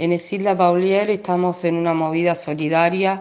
En Esilda Paulier estamos en una movida solidaria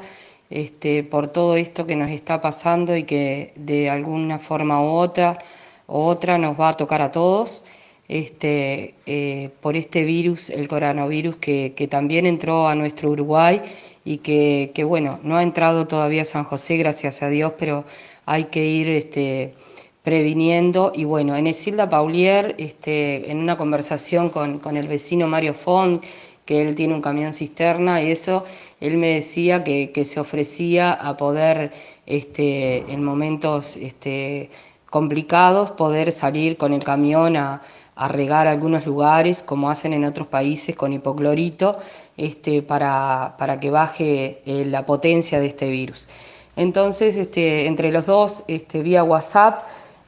este, por todo esto que nos está pasando y que de alguna forma u otra, otra nos va a tocar a todos. Este, eh, por este virus, el coronavirus, que, también entró a nuestro Uruguay y que, bueno, no ha entrado todavía a San José, gracias a Dios, pero hay que ir este, previniendo. Y bueno, en Esilda Paulier, en una conversación con, con el vecino Mario Font, que él tiene un camión cisterna y eso, él me decía que, se ofrecía a poder, este, en momentos este, complicados, poder salir con el camión a, regar algunos lugares, como hacen en otros países con hipoclorito, este, para, para que baje eh, la potencia de este virus. Entonces, este, entre los dos, este, vía WhatsApp,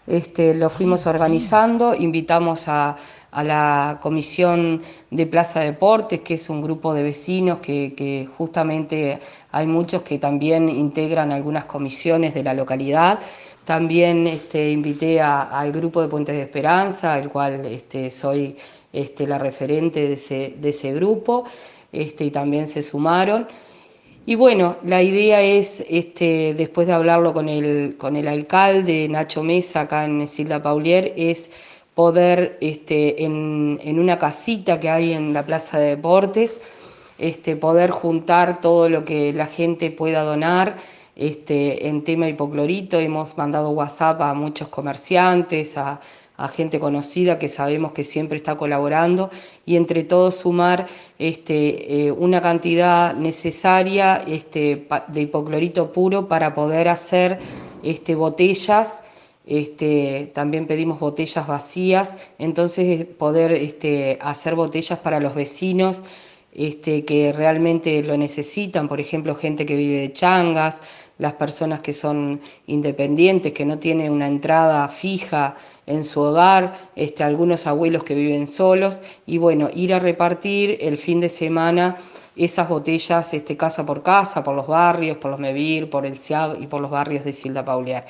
este, lo fuimos organizando, invitamos a a la Comisión de Plaza Deportes, que es un grupo de vecinos que, justamente hay muchos que también integran algunas comisiones de la localidad. También este, invité al grupo de Puentes de Esperanza, al cual este, soy este, la referente de ese, de ese grupo, este, y también se sumaron. Y bueno, la idea es, este, después de hablarlo con el, con el alcalde Nacho Mesa acá en Silda Paulier, es poder este, en, una casita que hay en la Plaza de Deportes, este, poder juntar todo lo que la gente pueda donar. Este, en tema hipoclorito hemos mandado WhatsApp a muchos comerciantes, a, gente conocida que sabemos que siempre está colaborando y entre todos sumar este, eh, una cantidad necesaria este, de hipoclorito puro para poder hacer este, botellas este, también pedimos botellas vacías, entonces poder este, hacer botellas para los vecinos este, que realmente lo necesitan, por ejemplo, gente que vive de changas, las personas que son independientes, que no tienen una entrada fija en su hogar, este, algunos abuelos que viven solos, y bueno, ir a repartir el fin de semana esas botellas este, casa por casa, por los barrios, por los Mevir, por el CIAB y por los barrios de Silda Pauliar.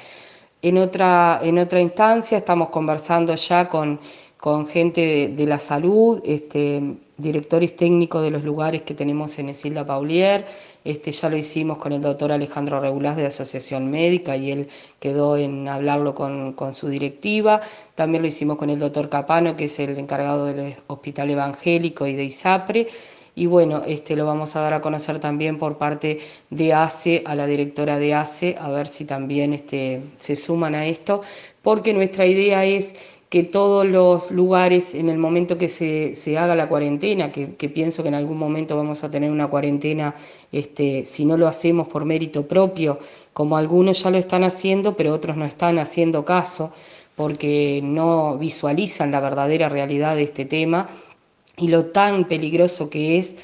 En otra, en otra instancia estamos conversando ya con, con gente de, la salud, este, directores técnicos de los lugares que tenemos en Esilda Paulier, este, ya lo hicimos con el doctor Alejandro Regulás de Asociación Médica y él quedó en hablarlo con, con, su directiva. También lo hicimos con el doctor Capano, que es el encargado del Hospital Evangélico y de ISAPRE y bueno, este lo vamos a dar a conocer también por parte de ACE, a la directora de ACE, a ver si también este, se suman a esto, porque nuestra idea es que todos los lugares, en el momento que se, se haga la cuarentena, que, pienso que en algún momento vamos a tener una cuarentena, este, si no lo hacemos por mérito propio, como algunos ya lo están haciendo, pero otros no están haciendo caso, porque no visualizan la verdadera realidad de este tema y lo tan peligroso que es,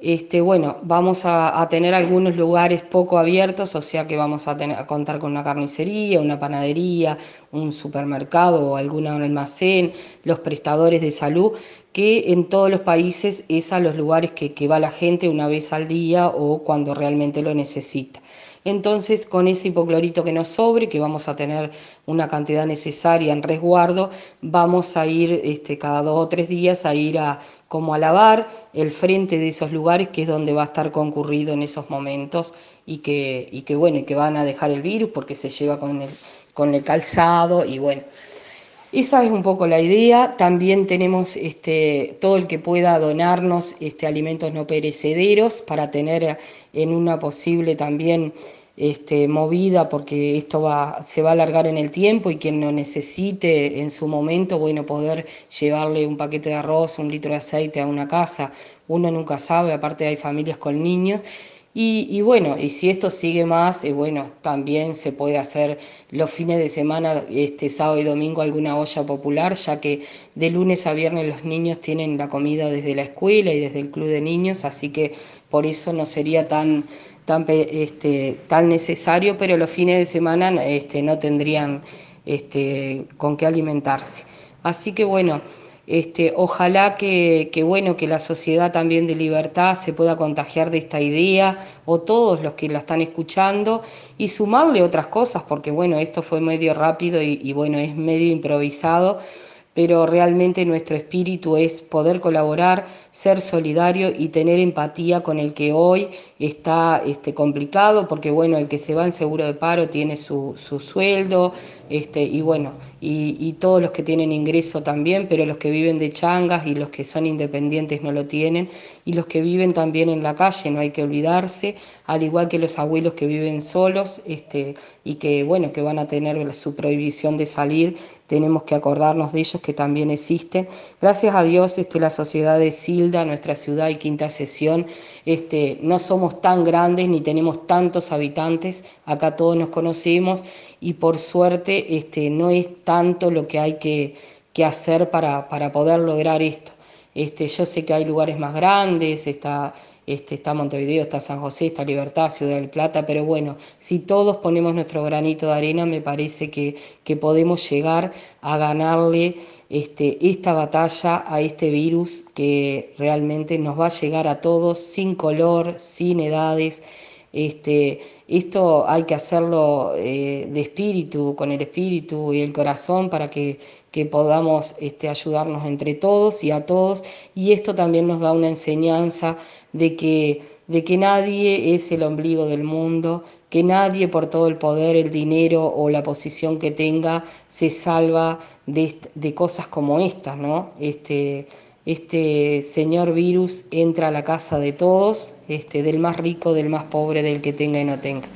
este, bueno, vamos a, tener algunos lugares poco abiertos, o sea que vamos a, tener, a contar con una carnicería, una panadería, un supermercado o algún almacén, los prestadores de salud, que en todos los países es a los lugares que, que va la gente una vez al día o cuando realmente lo necesita. Entonces, con ese hipoclorito que nos sobre, que vamos a tener una cantidad necesaria en resguardo, vamos a ir este, cada dos o tres días a ir a como a lavar el frente de esos lugares, que es donde va a estar concurrido en esos momentos y que, y que bueno, y que van a dejar el virus porque se lleva con el, con el calzado y bueno. Esa es un poco la idea. También tenemos este, todo el que pueda donarnos este, alimentos no perecederos para tener en una posible también este, movida, porque esto va, se va a alargar en el tiempo y quien lo necesite en su momento, bueno, poder llevarle un paquete de arroz, un litro de aceite a una casa. Uno nunca sabe, aparte hay familias con niños y, bueno, y si esto sigue más, eh, bueno, también se puede hacer los fines de semana, este sábado y domingo, alguna olla popular, ya que de lunes a viernes los niños tienen la comida desde la escuela y desde el club de niños, así que por eso no sería tan, tan, este, tan necesario, pero los fines de semana este, no tendrían este, con qué alimentarse. Así que bueno, este, ojalá que, bueno, que la sociedad también de libertad se pueda contagiar de esta idea, o todos los que la están escuchando, y sumarle otras cosas, porque bueno, esto fue medio rápido y, y bueno, es medio improvisado, pero realmente nuestro espíritu es poder colaborar, ser solidario y tener empatía con el que hoy está este, complicado, porque bueno, el que se va en seguro de paro tiene su, su sueldo, este, y bueno, y, y, todos los que tienen ingreso también, pero los que viven de changas y los que son independientes no lo tienen, y los que viven también en la calle, no hay que olvidarse, al igual que los abuelos que viven solos, este, y que bueno, que van a tener su prohibición de salir, tenemos que acordarnos de ellos que también existen. Gracias a Dios, este, la sociedad de Silda, nuestra ciudad y quinta sesión, este, no somos tan grandes ni tenemos tantos habitantes, acá todos nos conocemos y por suerte este, no es tanto lo que hay que, que hacer para, para, poder lograr esto. Este, yo sé que hay lugares más grandes, está, este, está Montevideo, está San José, está Libertad, Ciudad del Plata, pero bueno, si todos ponemos nuestro granito de arena, me parece que, que podemos llegar a ganarle este, esta batalla a este virus que realmente nos va a llegar a todos sin color, sin edades. Este, esto hay que hacerlo eh, de espíritu, con el espíritu y el corazón para que, que podamos este, ayudarnos entre todos y a todos. Y esto también nos da una enseñanza de que, de que nadie es el ombligo del mundo, que nadie por todo el poder, el dinero o la posición que tenga se salva de, de cosas como estas, ¿no? Este, este señor virus entra a la casa de todos, este, del más rico, del más pobre, del que tenga y no tenga.